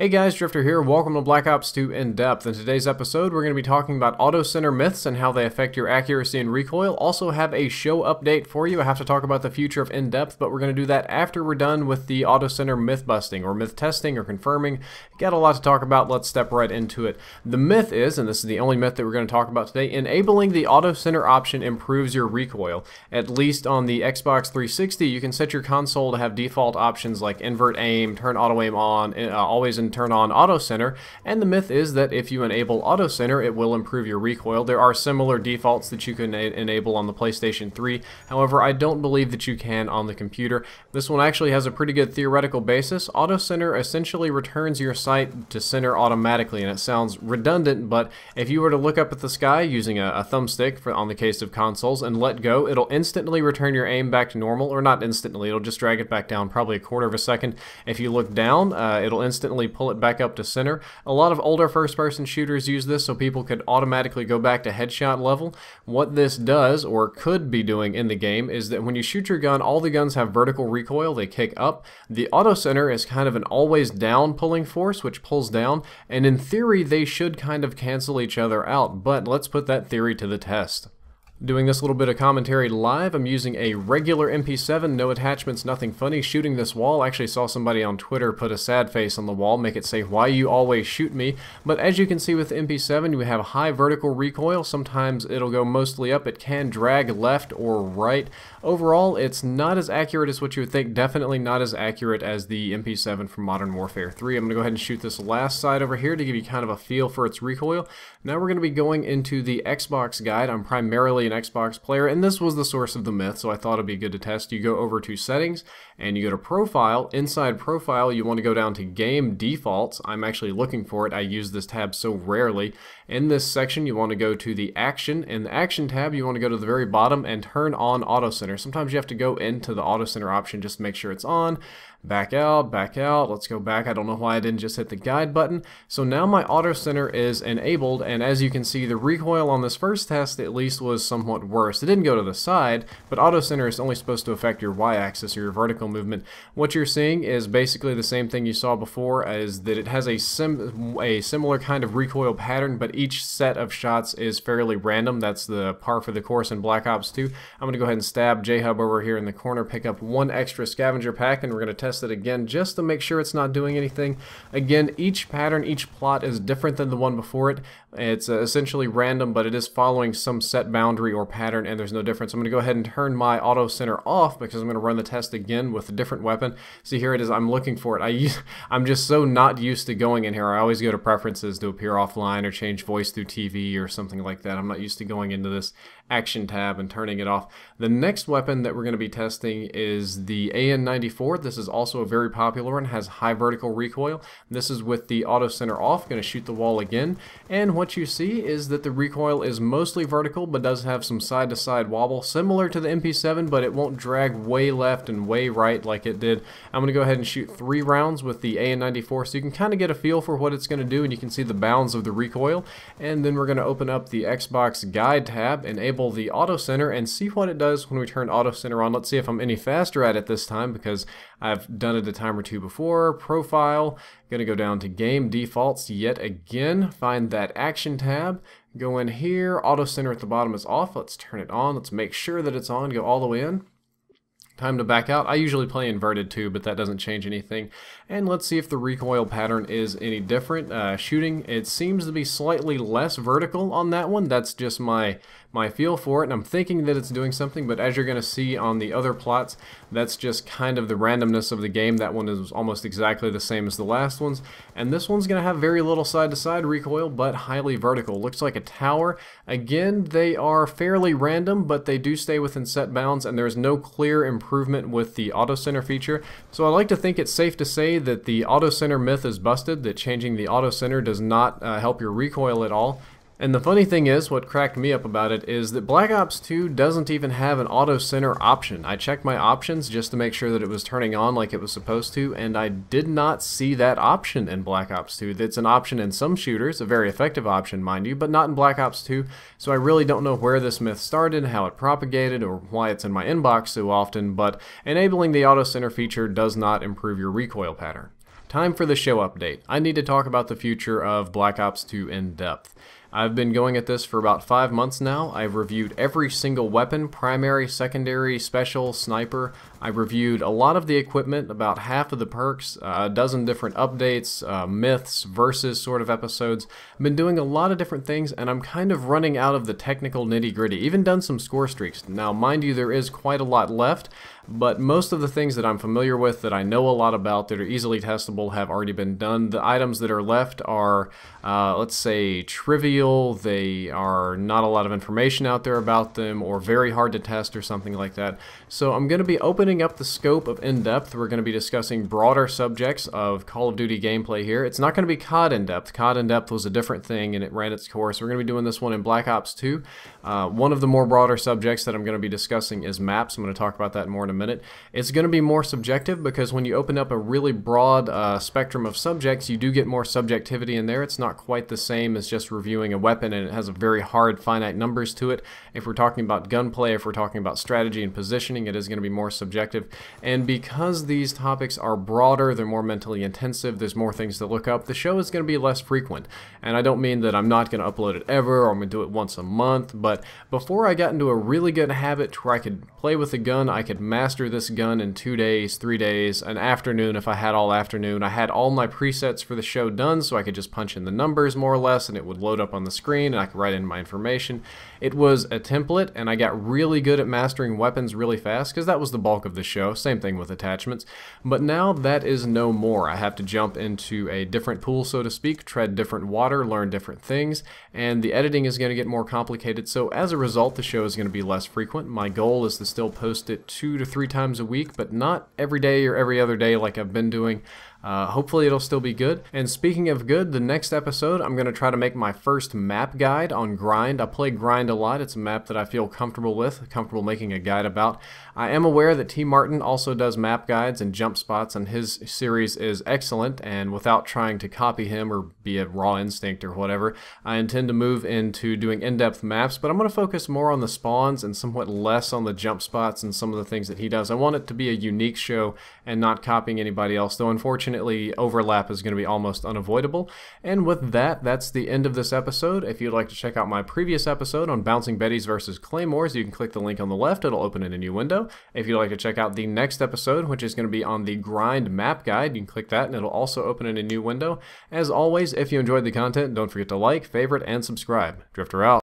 Hey guys, Drifter here. Welcome to Black Ops 2 In Depth. In today's episode, we're going to be talking about auto center myths and how they affect your accuracy and recoil. Also have a show update for you. I have to talk about the future of In Depth, but we're going to do that after we're done with the auto center myth busting or myth testing or confirming. Got a lot to talk about. Let's step right into it. The myth is, and this is the only myth that we're going to talk about today, enabling the auto center option improves your recoil. At least on the Xbox 360, you can set your console to have default options like invert aim, turn auto aim on, uh, always in turn on auto center, and the myth is that if you enable auto center, it will improve your recoil. There are similar defaults that you can enable on the PlayStation 3, however, I don't believe that you can on the computer. This one actually has a pretty good theoretical basis. Auto center essentially returns your sight to center automatically, and it sounds redundant, but if you were to look up at the sky using a, a thumbstick for, on the case of consoles and let go, it'll instantly return your aim back to normal, or not instantly, it'll just drag it back down probably a quarter of a second. If you look down, uh, it'll instantly pull it back up to center. A lot of older first-person shooters use this so people could automatically go back to headshot level. What this does, or could be doing in the game, is that when you shoot your gun, all the guns have vertical recoil, they kick up. The auto center is kind of an always down pulling force, which pulls down, and in theory they should kind of cancel each other out, but let's put that theory to the test. Doing this little bit of commentary live, I'm using a regular MP7, no attachments, nothing funny, shooting this wall. I actually saw somebody on Twitter put a sad face on the wall, make it say, why you always shoot me. But as you can see with the MP7, you have high vertical recoil. Sometimes it'll go mostly up. It can drag left or right. Overall, it's not as accurate as what you would think. Definitely not as accurate as the MP7 from Modern Warfare 3. I'm going to go ahead and shoot this last side over here to give you kind of a feel for its recoil. Now we're going to be going into the Xbox guide. I'm primarily an Xbox player, and this was the source of the myth, so I thought it'd be good to test. You go over to Settings, and you go to Profile. Inside Profile, you want to go down to Game Defaults. I'm actually looking for it. I use this tab so rarely. In this section, you want to go to the Action. In the Action tab, you want to go to the very bottom and turn on Auto Center. Sometimes you have to go into the Auto Center option just to make sure it's on back out, back out, let's go back. I don't know why I didn't just hit the guide button. So now my auto center is enabled and as you can see the recoil on this first test at least was somewhat worse. It didn't go to the side, but auto center is only supposed to affect your y-axis or your vertical movement. What you're seeing is basically the same thing you saw before is that it has a, sim a similar kind of recoil pattern but each set of shots is fairly random. That's the par for the course in Black Ops 2. I'm going to go ahead and stab J-Hub over here in the corner, pick up one extra scavenger pack and we're going to test it again just to make sure it's not doing anything. Again, each pattern, each plot is different than the one before it. It's uh, essentially random, but it is following some set boundary or pattern, and there's no difference. I'm going to go ahead and turn my auto center off because I'm going to run the test again with a different weapon. See, here it is. I'm looking for it. I use, I'm just so not used to going in here. I always go to preferences to appear offline or change voice through TV or something like that. I'm not used to going into this action tab and turning it off. The next weapon that we're going to be testing is the AN94. This is also a very popular one, has high vertical recoil. This is with the auto center off, going to shoot the wall again. And what you see is that the recoil is mostly vertical, but does have some side-to-side -side wobble, similar to the MP7, but it won't drag way left and way right like it did. I'm going to go ahead and shoot three rounds with the AN94 so you can kind of get a feel for what it's going to do and you can see the bounds of the recoil. And then we're going to open up the Xbox Guide tab, enable the auto center and see what it does when we turn auto center on. Let's see if I'm any faster at it this time because I've done it a time or two before. Profile, gonna go down to game defaults yet again, find that action tab, go in here, auto center at the bottom is off. Let's turn it on. Let's make sure that it's on, go all the way in. Time to back out. I usually play inverted too, but that doesn't change anything. And let's see if the recoil pattern is any different. Uh, shooting, it seems to be slightly less vertical on that one. That's just my my feel for it, and I'm thinking that it's doing something, but as you're going to see on the other plots, that's just kind of the randomness of the game. That one is almost exactly the same as the last ones, and this one's going to have very little side-to-side -side recoil, but highly vertical. Looks like a tower. Again, they are fairly random, but they do stay within set bounds, and there's no clear improvement with the auto center feature, so I like to think it's safe to say that the auto center myth is busted, that changing the auto center does not uh, help your recoil at all, and the funny thing is, what cracked me up about it is that Black Ops 2 doesn't even have an auto center option. I checked my options just to make sure that it was turning on like it was supposed to, and I did not see that option in Black Ops 2. That's an option in some shooters, a very effective option, mind you, but not in Black Ops 2, so I really don't know where this myth started, how it propagated, or why it's in my inbox so often, but enabling the auto center feature does not improve your recoil pattern. Time for the show update. I need to talk about the future of Black Ops 2 in depth. I've been going at this for about five months now. I've reviewed every single weapon, primary, secondary, special, sniper. I've reviewed a lot of the equipment, about half of the perks, a dozen different updates, uh, myths, versus sort of episodes. I've been doing a lot of different things, and I'm kind of running out of the technical nitty gritty. Even done some score streaks. Now, mind you, there is quite a lot left, but most of the things that I'm familiar with, that I know a lot about, that are easily testable, have already been done. The items that are left are, uh, let's say, trivial, they are not a lot of information out there about them, or very hard to test, or something like that. So I'm going to be opening up the scope of in-depth. We're going to be discussing broader subjects of Call of Duty gameplay here. It's not going to be COD in-depth. COD in-depth was a different thing, and it ran its course. We're going to be doing this one in Black Ops 2. Uh, one of the more broader subjects that I'm going to be discussing is maps. I'm going to talk about that more in a minute. It's going to be more subjective because when you open up a really broad uh, spectrum of subjects, you do get more subjectivity in there. It's not quite the same as just reviewing a weapon and it has a very hard finite numbers to it. If we're talking about gunplay, if we're talking about strategy and positioning, it is going to be more subjective. And because these topics are broader, they're more mentally intensive, there's more things to look up, the show is going to be less frequent. And I don't mean that I'm not going to upload it ever or I'm going to do it once a month, but before I got into a really good habit where I could play with a gun, I could master this gun in two days, three days, an afternoon if I had all afternoon. I had all my presets for the show done so I could just punch in the numbers more or less and it would load up on the screen and I could write in my information. It was a template and I got really good at mastering weapons really fast because that was the bulk of the show. Same thing with attachments. But now that is no more. I have to jump into a different pool, so to speak, tread different water, learn different things, and the editing is going to get more complicated. So as a result, the show is going to be less frequent. My goal is to still post it two to three times a week, but not every day or every other day like I've been doing. Uh, hopefully it'll still be good. And speaking of good, the next episode I'm going to try to make my first map guide on Grind. I play Grind a lot. It's a map that I feel comfortable with, comfortable making a guide about. I am aware that TmarTn also does map guides and jump spots, and his series is excellent. And without trying to copy him or be a raw instinct or whatever, I intend to move into doing in-depth maps, but I'm going to focus more on the spawns and somewhat less on the jump spots and some of the things that he does. I want it to be a unique show and not copying anybody else, though unfortunately unfortunately, overlap is going to be almost unavoidable. And with that, that's the end of this episode. If you'd like to check out my previous episode on Bouncing Bettys versus Claymores, you can click the link on the left. It'll open in a new window. If you'd like to check out the next episode, which is going to be on the Grind Map Guide, you can click that and it'll also open in a new window. As always, if you enjoyed the content, don't forget to like, favorite, and subscribe. Drifter out.